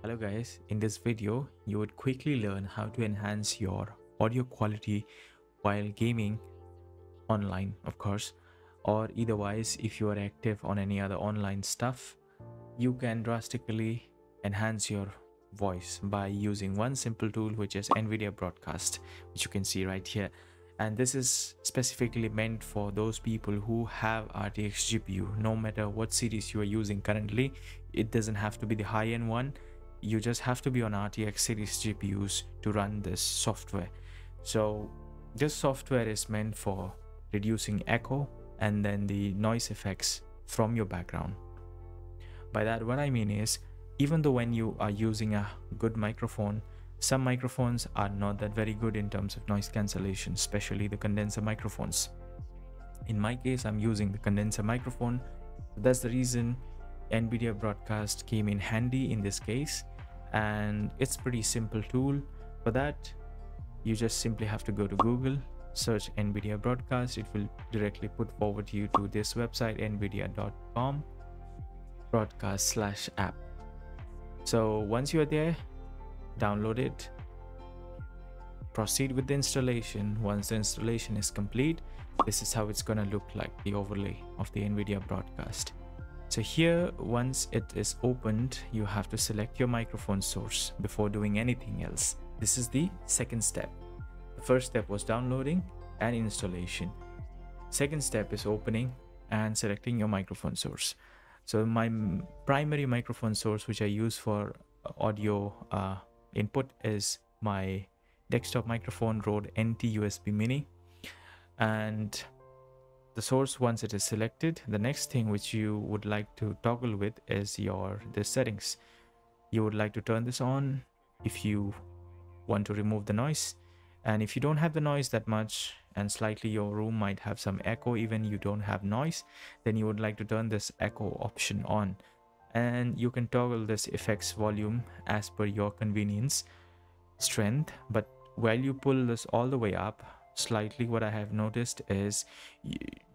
Hello guys, in this video you would quickly learn how to enhance your audio quality while gaming online of course. Or otherwise if you are active on any other online stuff you can drastically enhance your voice by using one simple tool which is nvidia broadcast which you can see right here. And this is specifically meant for those people who have rtx gpu no matter what series you are using currently it doesn't have to be the high-end one you just have to be on rtx series gpus to run this software. So this software is meant for reducing echo and then the noise effects from your background. By that what i mean is even though when you are using a good microphone some microphones are not that very good in terms of noise cancellation especially the condenser microphones. In my case i'm using the condenser microphone. That's the reason nvidia broadcast came in handy in this case and it's pretty simple tool for that. You just simply have to go to google search nvidia broadcast. It will directly put forward you to this website nvidia.com broadcast slash app. So once you are there download it proceed with the installation. Once the installation is complete this is how it's gonna look like the overlay of the nvidia broadcast so here once it is opened you have to select your microphone source before doing anything else. This is the second step. The first step was downloading and installation. Second step is opening and selecting your microphone source. So my primary microphone source which i use for audio uh, input is my desktop microphone Rode NT USB Mini. And the source once it is selected the next thing which you would like to toggle with is your the settings. You would like to turn this on if you want to remove the noise. And if you don't have the noise that much and slightly your room might have some echo even you don't have noise then you would like to turn this echo option on. And you can toggle this effects volume as per your convenience strength but while you pull this all the way up slightly what i have noticed is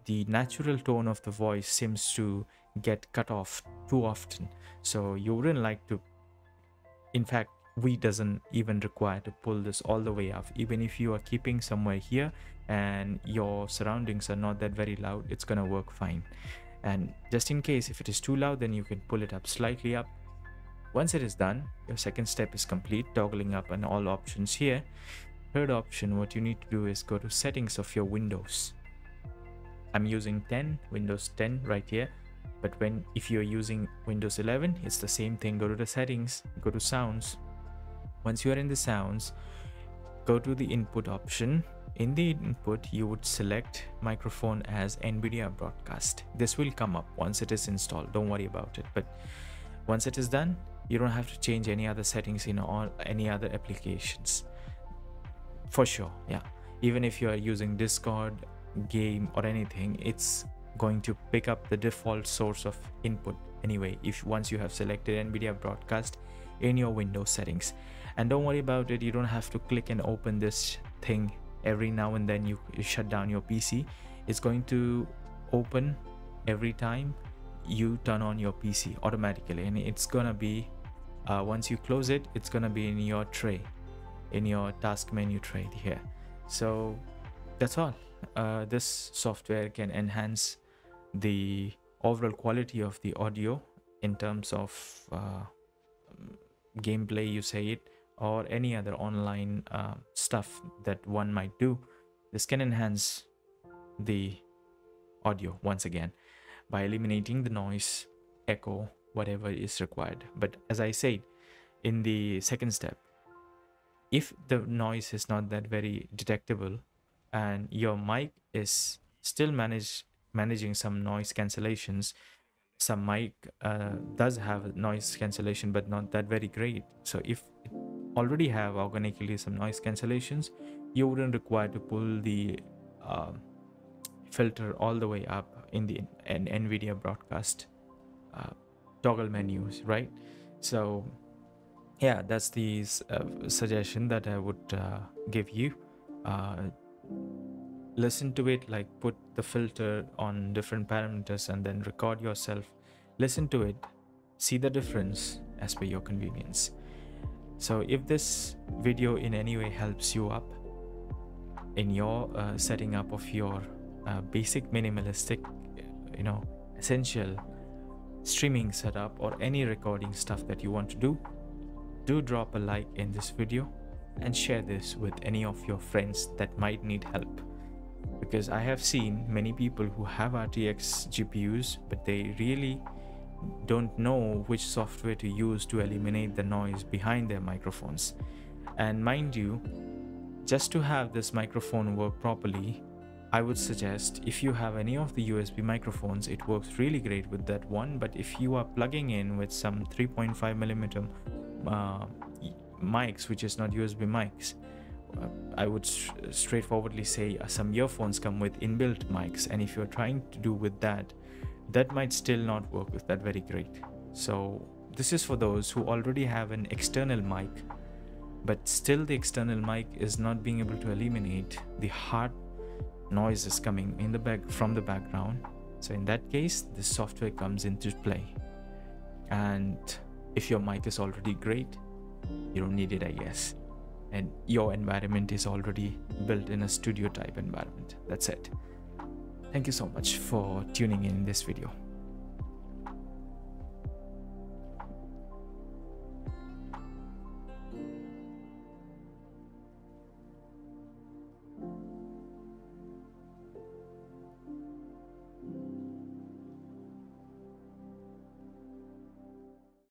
the natural tone of the voice seems to get cut off too often. So you wouldn't like to in fact we doesn't even require to pull this all the way up even if you are keeping somewhere here and your surroundings are not that very loud it's gonna work fine. And just in case if it is too loud then you can pull it up slightly up. Once it is done your second step is complete toggling up on all options here. Third option what you need to do is go to settings of your windows i'm using 10 windows 10 right here. But when if you're using windows 11 it's the same thing. Go to the settings go to sounds. Once you are in the sounds go to the input option. In the input you would select microphone as nvidia broadcast. This will come up once it is installed. Don't worry about it. But once it is done you don't have to change any other settings in all any other applications. For sure yeah. Even if you are using discord game or anything it's going to pick up the default source of input anyway if once you have selected nvidia broadcast in your windows settings. And don't worry about it you don't have to click and open this thing every now and then you, shut down your PC it's going to open every time you turn on your PC automatically and it's gonna be uh, once you close it it's gonna be in your tray in your task menu tray here. So that's all uh, this software can enhance the overall quality of the audio in terms of uh, gameplay you say it or any other online uh, stuff that one might do. This can enhance the audio once again by eliminating the noise echo whatever is required. But as i said in the second step if the noise is not that very detectable and your mic is still manage managing some noise cancellations. Some mic uh, does have noise cancellation but not that very great. So if already have organically some noise cancellations you wouldn't require to pull the uh, filter all the way up in the an nvidia broadcast uh, toggle menus right? So yeah that's the uh, suggestion that i would uh, give you. Uh, listen to it like put the filter on different parameters and then record yourself. Listen to it see the difference as per your convenience. So if this video in any way helps you up in your uh, setting up of your uh, basic minimalistic you know essential streaming setup or any recording stuff that you want to do do drop a like in this video and share this with any of your friends that might need help because i have seen many people who have rtx gpus but they really don't know which software to use to eliminate the noise behind their microphones and mind you just to have this microphone work properly I would suggest if you have any of the USB microphones, it works really great with that one. But if you are plugging in with some 3.5 millimeter uh, mics, which is not USB mics, I would straightforwardly say uh, some earphones come with inbuilt mics. And if you're trying to do with that, that might still not work with that very great. So this is for those who already have an external mic, but still the external mic is not being able to eliminate the hard noises coming in the back from the background so in that case the software comes into play and if your mic is already great you don't need it i guess and your environment is already built in a studio type environment. That's it. Thank you so much for tuning in this video